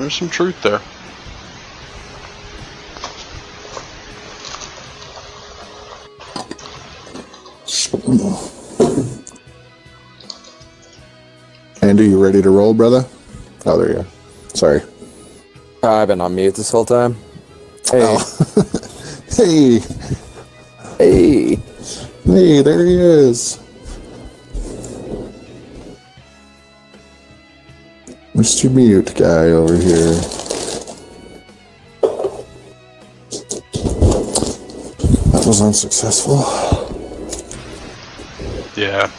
There's some truth there. Andy, you ready to roll, brother? Oh, there you go. Sorry. Uh, I've been on mute this whole time. Hey, Oh. hey, hey. hey, there he is. Mr. Mute guy over here. That was unsuccessful. Yeah.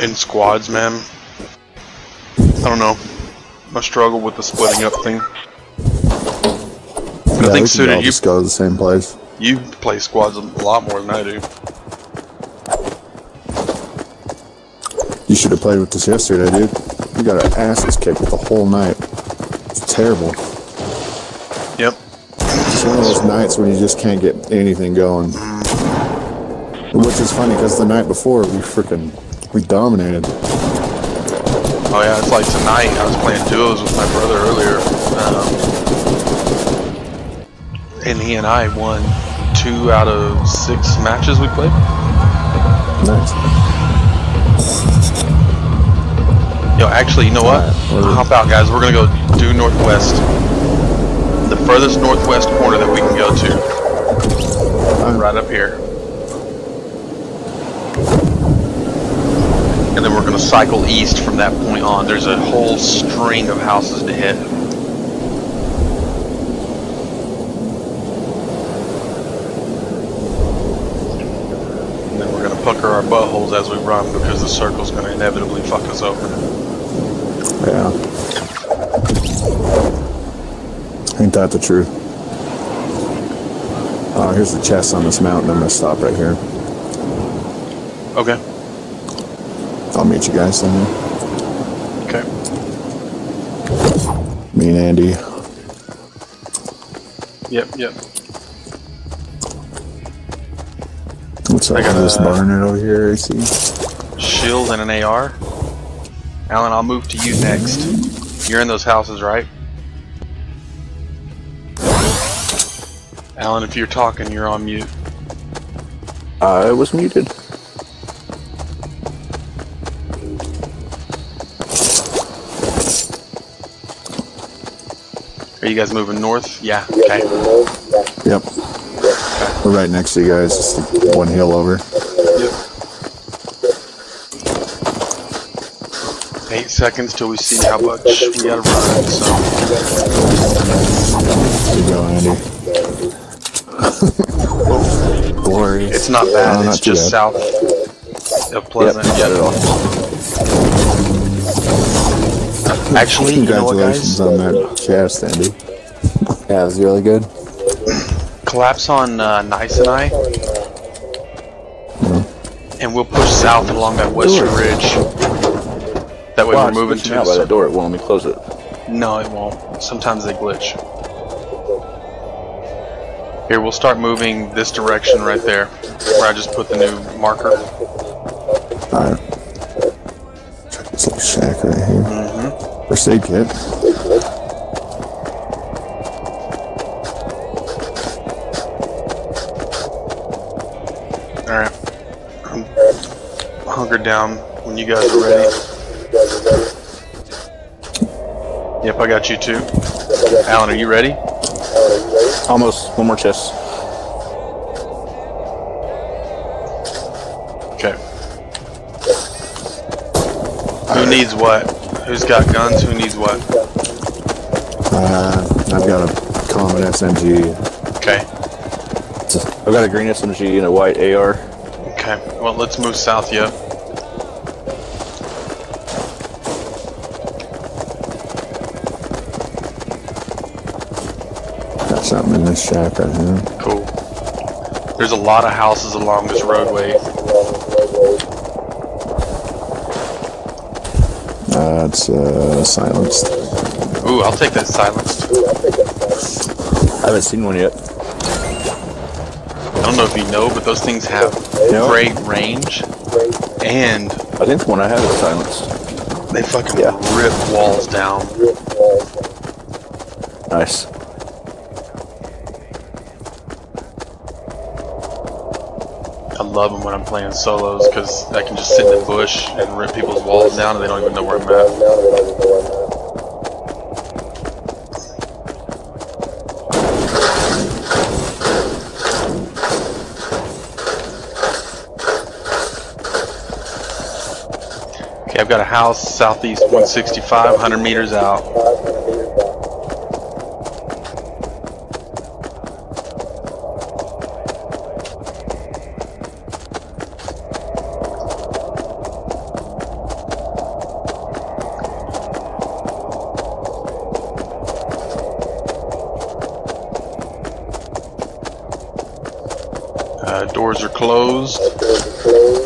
In squads, man. I don't know. I struggle with the splitting up thing. Yeah, I think we so can all you. just go to the same place. You play squads a lot more than I do. You should have played with this yesterday, dude. You got our asses kicked the whole night. It's terrible. Yep. It's one of those nights when you just can't get anything going. Which is funny because the night before we freaking we dominated. Oh yeah, it's like tonight. I was playing duos with my brother earlier, um, and he and I won two out of six matches we played. Nice. Yo, actually, you know what? We're- Hop out, guys. We're gonna go due northwest, the furthest northwest corner that we can go to, Alright. right up here. And then we're gonna cycle east from that point on. There's a whole string of houses to hit. Then we're gonna pucker our buttholes as we run because the circle's gonna inevitably fuck us over. Yeah. Ain't that the truth? Oh, here's the chest on this mountain. I'm gonna stop right here. Okay. I'll meet you guys somewhere. Okay. Me and Andy. Yep, yep. What's up I with got this barnet over here, AC? Shield and an AR. Alan, I'll move to you next. You're in those houses, right? Alan, if you're talking, you're on mute. I was muted. Are you guys moving north? Yeah. Okay. Yep. We're right next to you guys, just one hill over. Eight seconds till we see how much we gotta run. So There you go, Andy. Glorious. it's not bad. Oh, it's not too just bad. south of Pleasant. Yep, got it all. Actually, you know what, Congratulations guys? on that chest, Andy. Yeah, it was really good. collapse on uh, Nice and I, and we'll push south along that western ridge. That way we're moving to. out the by that door. It won't let me close it. No, it won't. Sometimes they glitch. Here, we'll start moving this direction right there, where I just put the new marker. Alright. Check this little shack right here. Mm-hmm. First aid kit. All right. I'm hunkered down when you guys are ready. Yep, I got you too. Alan, are you ready? Almost. One more chest. Okay. Who needs what? Who's got guns? Who needs what? Uh, I've got a common SMG. Okay. I've got a green SMG and a white AR. Okay. Well, let's move south, yeah. Something in this shack right here. Cool. There's a lot of houses along this roadway. That's it's uh, silenced. Ooh, I'll take that silenced. I haven't seen one yet. I don't know if you know, but those things have No. great range, and I think the one I have is silenced. they fucking Yeah. rip walls down. Nice. Love them when I'm playing solos because I can just sit in the bush and rip people's walls down and they don't even know where I'm at. Okay, I've got a house southeast 165, 100 meters out. Doors are closed.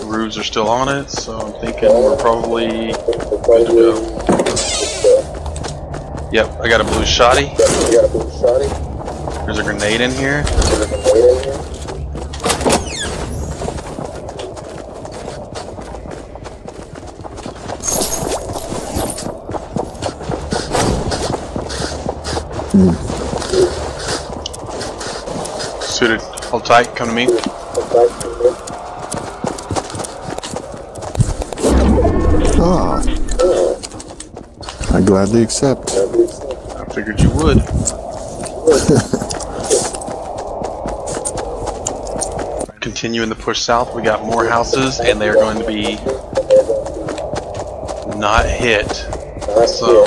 Roofs are still on it, so I'm thinking we're probably good to go. Yep, I got a blue shotty. There's a grenade in here. Suited, hold tight, come to me. Ah. I gladly accept. I figured you would. Continuing the push south, we got more houses, and they're going to be not hit. So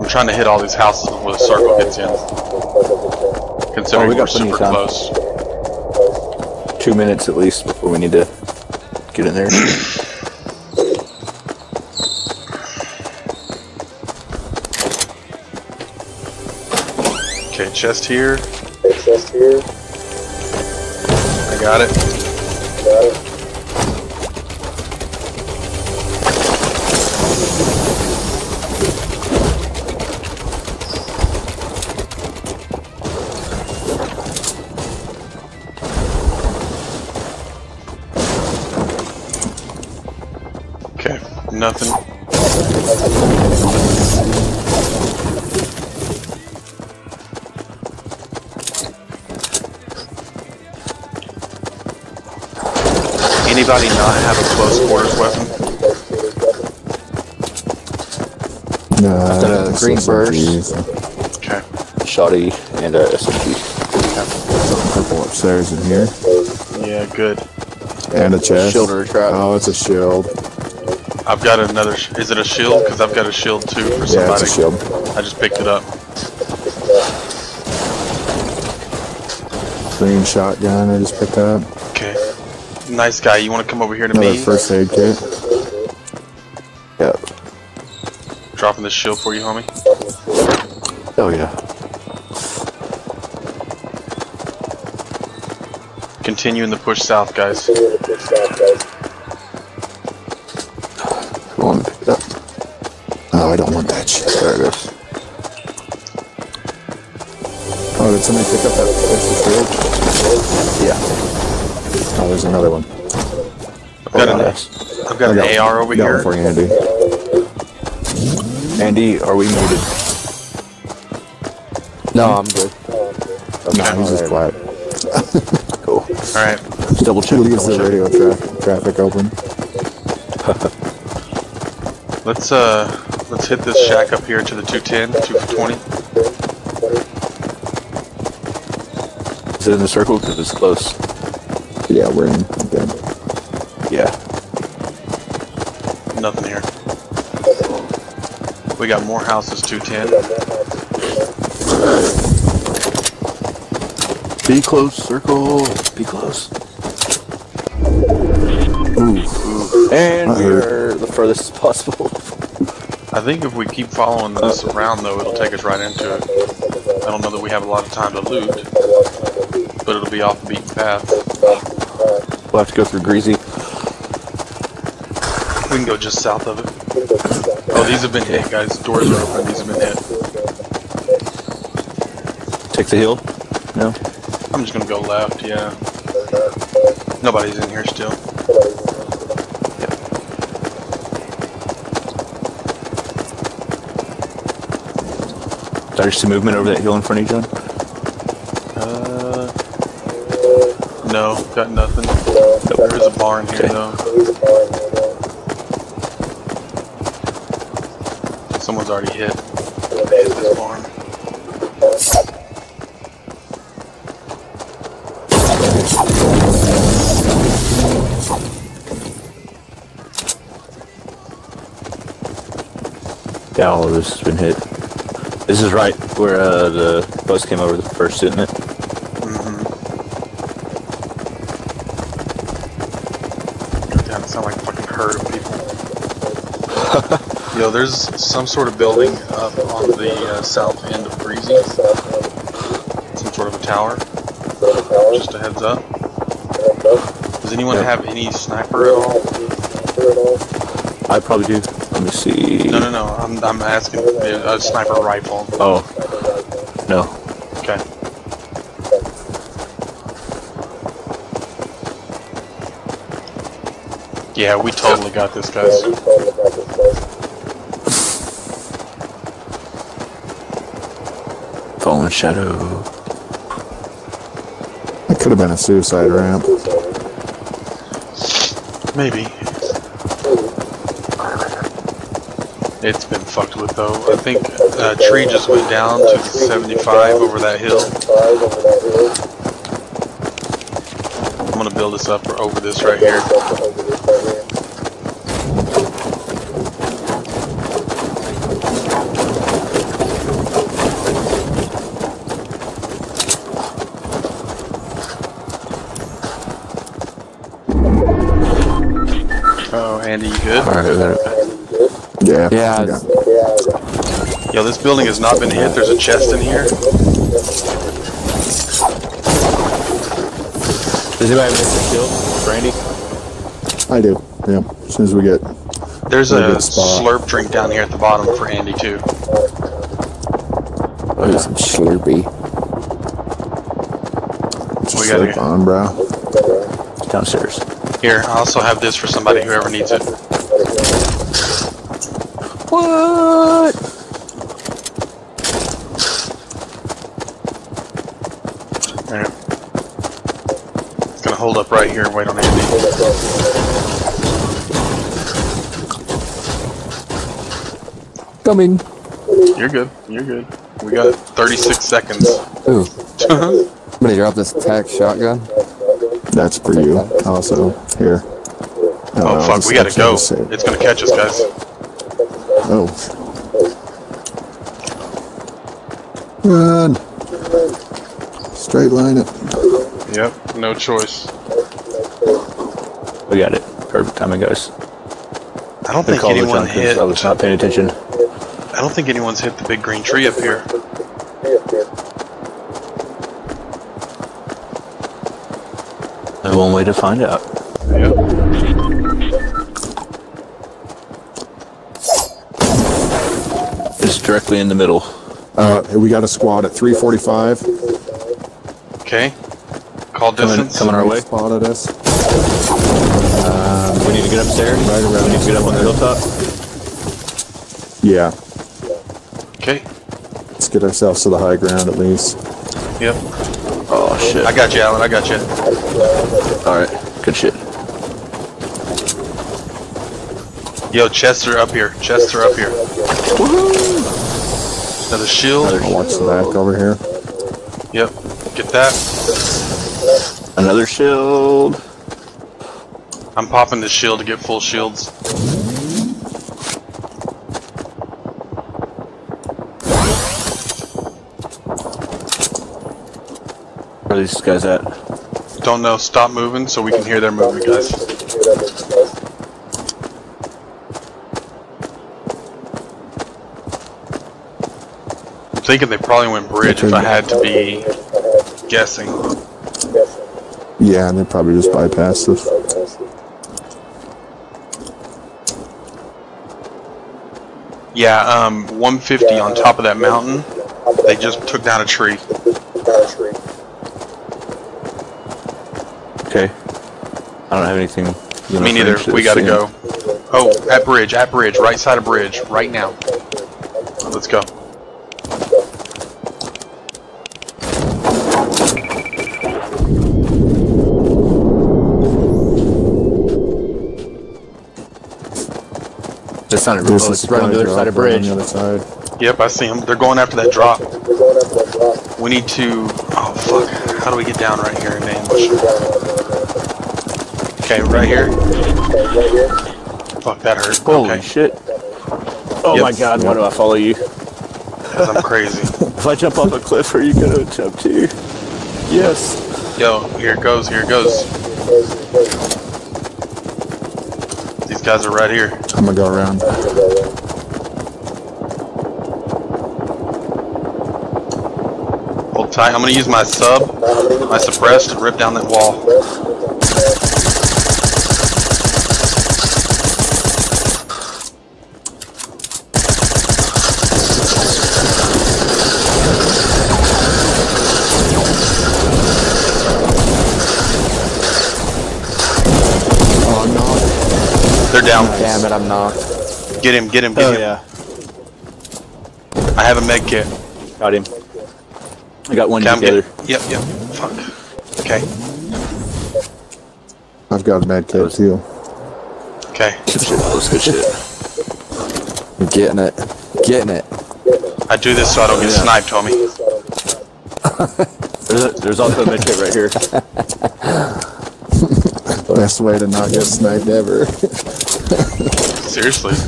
I'm trying to hit all these houses before the circle gets in. Considering Oh, we we are got plenty super time. close. Two minutes at least before we need to get in there. Okay, chest here? Chest here. I got it. Nothing. Anybody not have a close quarters weapon? Nah, got a green burst. so Okay. Shotty and uh, SMG. Purple upstairs in here. Yeah, good. And a chest. Shield or a trap. Oh, it's a shield. I've got another. Is it a shield? Because I've got a shield too for somebody. Yeah, it's a shield. I just picked it up. Green shotgun I just picked up. Okay. Nice guy. You want to come over here to Another me? first aid kit. Yep. Dropping the shield for you, homie. Oh yeah. Continuing the push south, guys. Come on, pick it up. Oh, I don't want that shit. There it goes. Oh, did somebody pick up that extra shield? Yeah. Oh, there's another one. I've got Oh, an, nice. I've got I an AR over got here. one for you, Andy. Andy, are we muted? No, I'm good. No, he's just quiet. Cool. All right. Just double check. He leaves the radio traffic, traffic open. Let's uh, let's hit this shack up here to the 210, 220. Is it in the circle? Because it's close. Yeah, we're in. Okay. Yeah. Nothing here. We got more houses 210. Be close, circle. Be close. And we're the furthest possible. I think if we keep following this around, though, it'll take us right into it. I don't know that we have a lot of time to loot, but it'll be off the beaten path. We'll have to go through Greasy. We can go just south of it. Oh, these have been hit, guys. Doors are open. These have been hit. Take the hill. No. I'm just gonna go left. Yeah. Nobody's in here still. There's some movement over that hill in front of you, Jon. Uh, no, got nothing. There is a barn here Okay. though. Someone's already hit. Hit this barn. Yeah, all of this has been hit. This is right where uh, the bus came over the first, isn't it? Damn, it sound like a fucking herd of people. Yo, there's some sort of building up on the uh, south end of Breezy. Some sort of a tower. Just a heads up. Does anyone Yep. have any sniper at all? I probably do. Let me see. No, no, no. I'm, I'm asking uh, a sniper rifle. Oh. No. Okay. Yeah, we totally got this, guys. Fallen Shadow. It could have been a suicide ramp. Maybe. It's been fucked with though. I think uh, tree just went down to 75 over that hill. I'm gonna build this up over this right here. Oh, Andy, you good? Alright, alright. Yeah. Yeah, I Yo, this building has not been hit. There's a chest in here. Does anybody have a kill, Brandy? I do. Yeah. As soon as we get. There's Very a slurp drink down here at the bottom for Andy too. oh, some Slurpee. Just We gotta sleep on, bro. Downstairs. Here, I also have this for somebody whoever needs it. What? There. It's gonna hold up right here and wait on Andy. Coming. You're good. You're good. We got 36 seconds. Ooh. I'm gonna drop this tac shotgun. That's for you. Also, here. Oh uh, fuck, we gotta go. It's gonna catch us, guys. Oh. Run. Straight line it. Yep, no choice. We got it. Perfect timing, guys. I don't They think anyone hit. I was not paying attention. I don't think anyone's hit the big green tree up here. Only one way to find out. Directly in the middle. Uh, we got a squad at 345. Okay. Call Coming, distance. coming our way. Spotted us. We need to get upstairs. Right around We need to get up on the hilltop. Yeah. Okay. Let's get ourselves to the high ground at least. Yep. Oh shit. I got you, Alan. I got you. Alright. Good shit. Yo, chests are up here. Chests are up here. Another shield. Watch the back over here. Yep. Get that. Another shield. I'm popping the shield to get full shields. Where are these guys at? Don't know. Stop moving so we can hear their movement, guys. Thinking they probably went bridge if I had to be guessing. Yeah, and they probably just bypassed us. Yeah, um, 150 on top of that mountain. They just took down a tree. Okay. I don't have anything. you know, Me neither. We gotta thing. go. Oh, at bridge, at bridge, right side of bridge, right now. Let's go. Sounded There's a it's right on the other side of drop right bridge. On the other side. Yep, I see them. They're going after that drop. We need to. Oh fuck! How do we get down right here in ambush? Okay, right here. Fuck, that hurt. Holy okay, shit. Oh Yep. my god, why do I follow you? 'cause I'm crazy. If I jump off a cliff, are you gonna jump too? Yes. Yo, here it goes. Here it goes. Guys are right here. I'm gonna go around. Hold tight. I'm gonna use my sub, my suppress to rip down that wall. Down. Damn it, I'm not. Get him. Get him. Get Oh him. yeah. I have a med kit. Got him. I got one Okay, I'm together. getting. Yep. Yep. Fuck. Okay. I've got a med kit too. Okay. Good shit. That was good shit. I'm getting it. Getting it. I do this so I don't get Yeah. sniped, homie. There's, a, there's also a medkit right here. Best way to not get sniped ever. Seriously.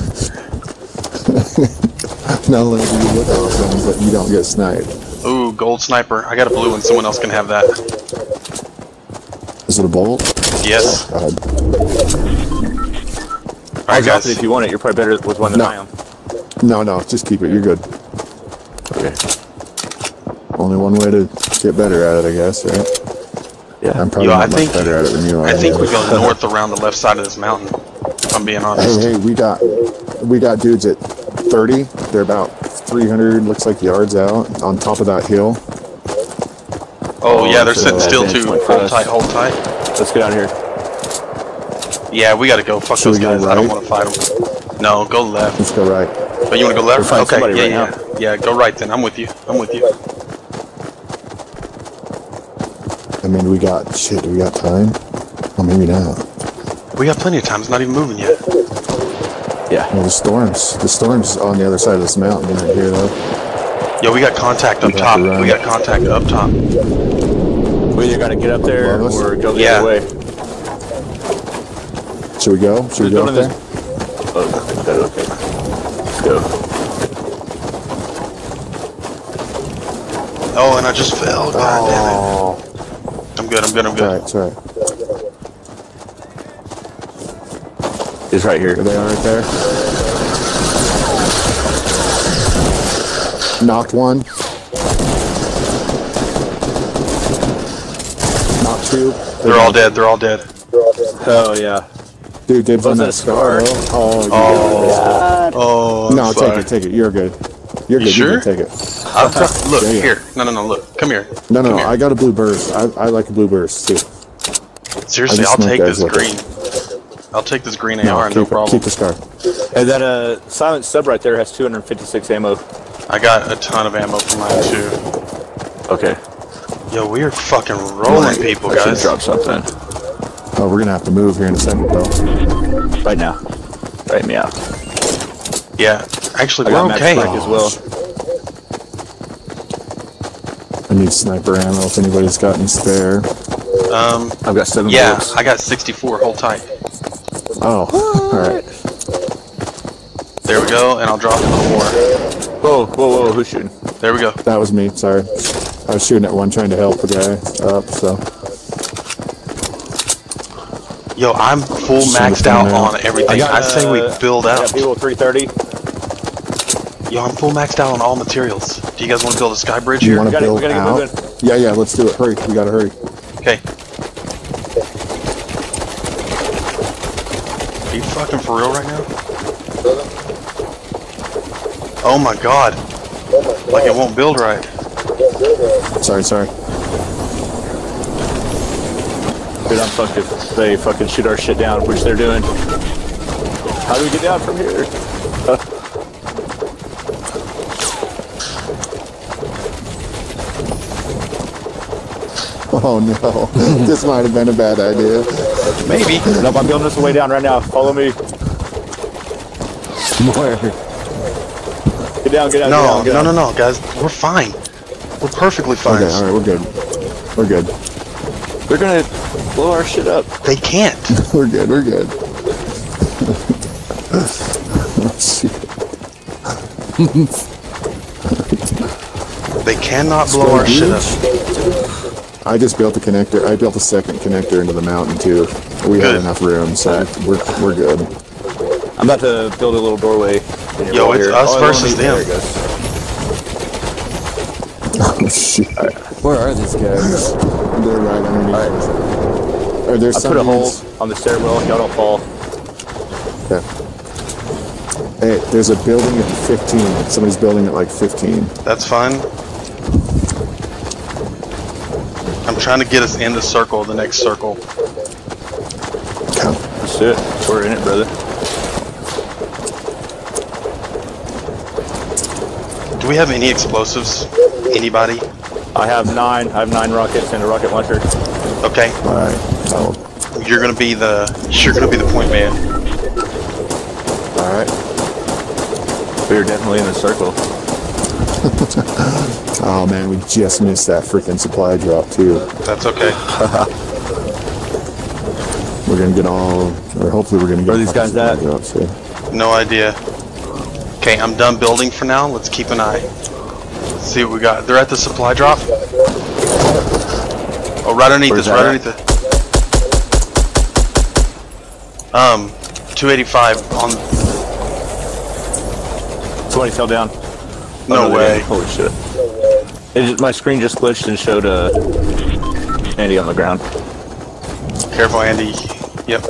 not only do you look awesome, but you don't get sniped. Ooh, gold sniper. I got a blue one. Someone else can have that. Is it a bolt? Yes. God. All I'll drop guys. it if you want it. You're probably better with one than No. I am. No, no, just keep it. You're good. Okay. Only one way to get better at it, I guess, right? Yeah. I'm probably Yo, I much think- better at it than you are. I think we go north around the left side of this mountain. If I'm being Hey, honest. hey, we got we got dudes at 30. They're about 300, looks like yards out on top of that hill. Oh yeah, they're so sitting still too. Hold tight. Hold tight. Let's get out of here. Yeah, we gotta go. Fuck Should those we go guys. I don't want to fight them. No, go left. Let's go right. But you want to go left? We're Okay. Yeah, right yeah, yeah. Go right then. I'm with you. I'm with you. I mean, we got shit. Do we got time? Oh, maybe not. We got plenty of time. It's not even moving yet. Yeah. Well, the storms. The storms on the other side of this mountain right here, though. Yo, we got contact up top. to. We got contact up top. We either gotta get up there Above us? or go the Yeah. other way. Should we go? Should we Who's go up in there? Oh, okay. okay. Let's go. Oh, and I just fell. God damn it. Oh, I'm good. I'm good. I'm it's all right. good. It's all right. He's right here. They are right there. Knocked one. Knocked two. They're all dead. They're all dead. Oh yeah. Dude, dibs Was on that that scar. scar? Oh, you Oh. Oh. oh no, I'm take it, take it. You're good. You're You good. sure? You can take it. I'm try- look Yeah, yeah. here. No, no, no. Look. Come here. No, no, Come no. here. I got a blue burst. I, I like a blue burst too. Seriously, I just I'll take this green. it. I'll take this green No, AR. keep, No problem. keep the scar. And that uh silent sub right there has 256 ammo. I got a ton of ammo for mine too. Okay. Yo, we are fucking rolling people, I should guys. drop something Oh, we're gonna have to move here in a second, though. right now. Right me out. Yeah, actually, I we're okay. spike as well. I need sniper ammo if anybody's got any spare. Um, I've got seven yeah, bullets. I got 64. Hold tight. Oh, all right. There we go, and I'll drop a little more. Whoa, whoa, whoa! Who's shooting? There we go. That was me. Sorry. I was shooting at one trying to help the guy up. So Yo, I'm full Shoot maxed out there. on everything. I, say we uh, build I out. got people 330. Yo, I'm full maxed out on all materials. Do you guys want to build a sky bridge you here? want to gotta- we build gotta get out? moving. Yeah, yeah. Let's do it. Hurry. We gotta hurry. Okay. Are you fucking for real right now? Oh my god. Like it won't build right. Sorry, sorry. Dude, I'm fucked if they fucking shoot our shit down, which they're doing. How do we get down from here? Oh no, this might have been a bad idea. Maybe. Nope, I'm building this way down right now. Follow me. More. Get down, get down, No, get down. no, no, no, guys. We're fine. We're perfectly fine. Okay, all right, we're good. We're good. They're gonna blow our shit up. They can't. We're good. We're good. Shit. They cannot blow our shit up. I just built a connector. I built a second connector into the mountain too. We Good. had enough room, so we're we're good. I'm about to build a little doorway. Yo, wall it's here. us Oh, versus them. There it goes. Oh shit! Where are these guys? They're right underneath us. Are there I put a hole on the stairwell. Y'all don't fall. Yeah. Hey, there's a building at 15. Somebody's building at like 15. That's fine. I'm trying to get us in the circle, the next circle. That's it. We're in it, brother. Do we have any explosives? Anybody? I have nine. I have nine rockets and a rocket launcher. Okay, All right. Oh, you're gonna be the you're gonna be the point man. all right. We are definitely in the circle. Oh man, we just missed that freaking supply drop too. That's okay. We're gonna get all, or hopefully we're gonna get. Where are these guys supply at? drops here. No idea. Okay, I'm done building for now. Let's keep an eye. Let's see what we got. They're at the supply drop. Oh, right underneath Where's us. Right that underneath it. Um, 285 on. Somebody fell down. No Oh, they way. Holy shit. It just, my screen just glitched and showed uh, Andy on the ground. Careful, Andy. Yep.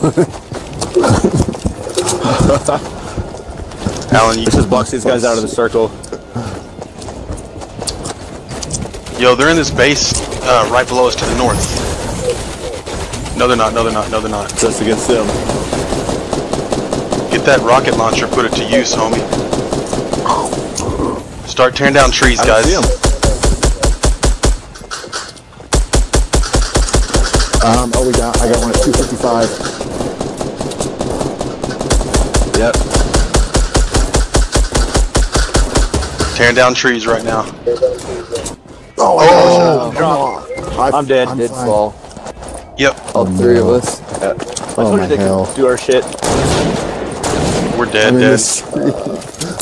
Alan, you, This just blocks these guys out of the circle. yo, they're in this base uh, right below us to the north. No, they're not. No, they're not. No, they're not. Just against them. Get that rocket launcher, put it to use, homie. Start tearing down trees, I don't guys. Um, oh, we got, I got one at 255. Yep. Tearing down trees right now. Oh, Oh, come on. I- I'm dead. Did fine. fall. Yep, All three of us. I Oh told my you they hell. could do our shit. we're dead, I'm dead.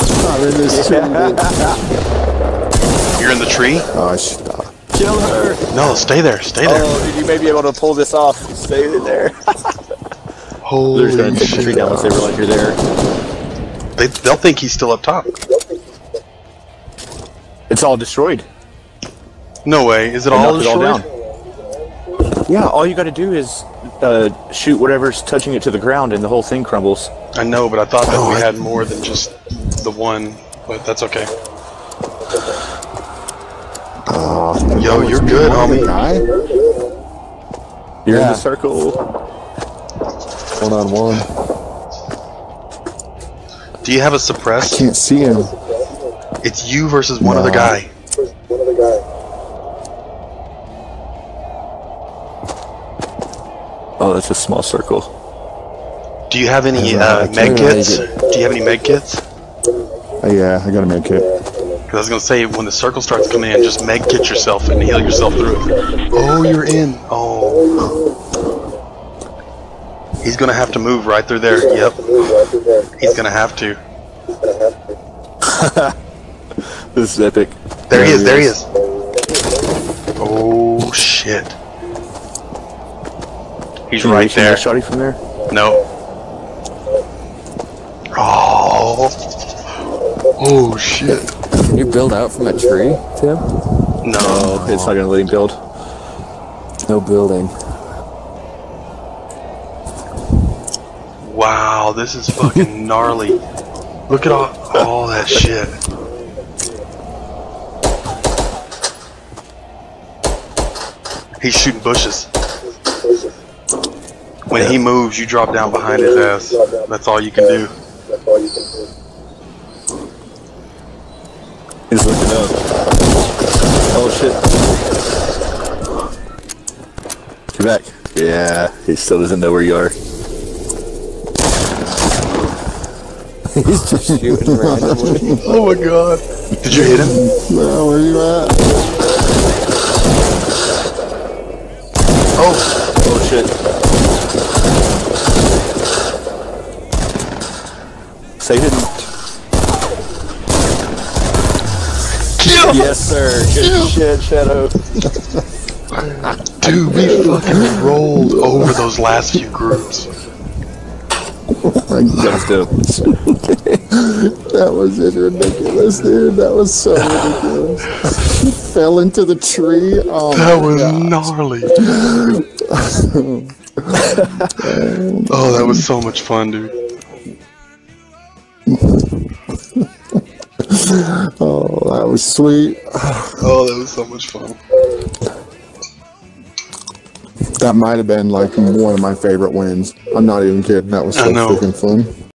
this tree. I'm this tree. dude. You're in the tree? Oh, stop. Kill her! No, stay there, stay there. Oh, dude, you may be able to pull this off. Stay there. They're Holy just gonna take the tree down once they realize you're there. They, they'll think he's still up top. It's all destroyed. No way. Is it all knocked it all destroyed? down. Yeah, all you gotta do is uh, shoot whatever's touching it to the ground and the whole thing crumbles. I know, but I thought that Oh, we I- had more than just the one. But that's okay. Oh, Yo, you're good, homie. Guy? You're in the circle. One on one. Do you have a suppress? I Can't see him. It's you versus one other guy. Oh, that's a small circle. Do you have any Yeah, uh, med kits? Do you have any med kits? Oh, yeah, I got a med kit. Because I was gonna say, when the circle starts coming in, just med kit yourself and heal yourself through. Oh, you're in. Oh. He's gonna have to move right through there. Yep. He's gonna have to. This is epic. There he is. he There he is. is. Oh shit. He's Can right reach there. that Shotty from there? No. Oh shit. Can you build out from a tree, Tim? No. Oh, it's not gonna let him build. No building. Wow, this is fucking gnarly. Look at all, all that shit. He's shooting bushes. When he moves, you drop down behind his ass. That's all you can do. He's looking up. Oh shit. Get back. Yeah, he still doesn't know where you are. He's just shooting randomly. Oh my god. Did you hit him? Well, where are you at? Oh, Oh shit. Stay hidden. Yes, sir. Good shit, Shadow. Dude, we fucking rolled over those last few groups. My God, That's that was it ridiculous, dude. That was so ridiculous. Fell into the tree. Oh, That was God. gnarly. oh, that was so much fun, dude. Oh, that was sweet. Oh, that was so much fun. That might have been like one of my favorite wins. I'm not even kidding. That was so freaking fun.